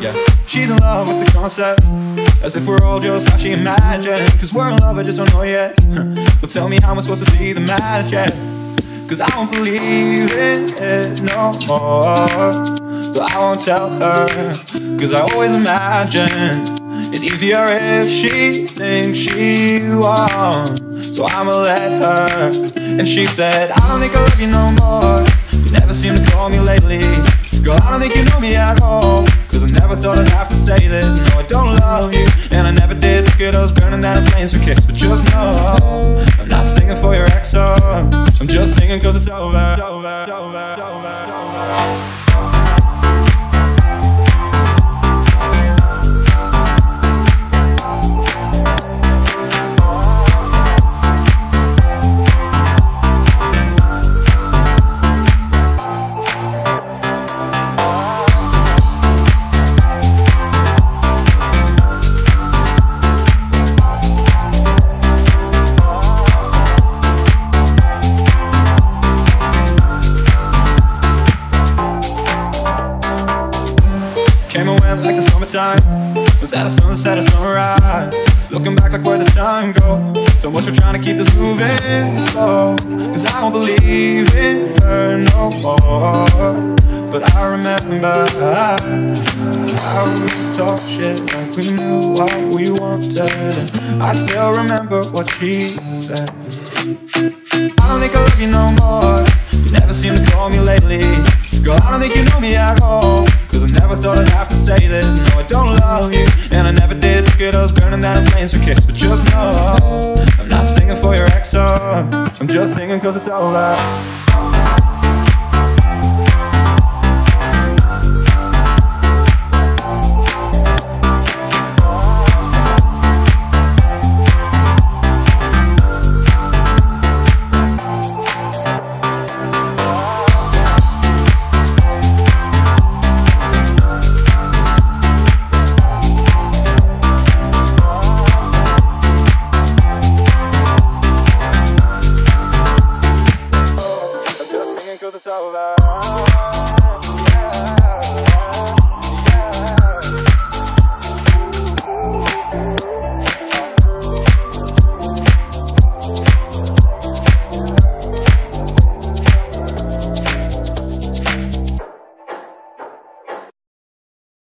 Yeah, she's in love with the concept As if we're all just how she imagined. Cause we're in love, I just don't know yet. But tell me how am I supposed to see the magic. Cause I don't believe in it no more. But I won't tell her Cause I always imagine It's easier if she thinks she won. So I'ma let her. And she said, I don't think I love you no more. You never seem to call me lately. Girl, I don't think you know me at all never thought I'd have to say this. No, I don't love you And I never did. Look at us burning down in flames for kicks But just know I'm not singing for your ex, oh I'm just singing cause it's over, over, over, Went like the summertime. Was at a sunset or sunrise. Looking back like where the time go. So much for trying to keep this moving slow? Cause I don't believe in her no more. But I remember How we talk shit like we knew what we wanted. And I still remember what she said. I don't think I love you no more. You never seem to call me lately. Girl, I don't think you know me at down flames for kicks But just know I'm not singing for your ex, oh I'm just singing cause it's over go to the top of our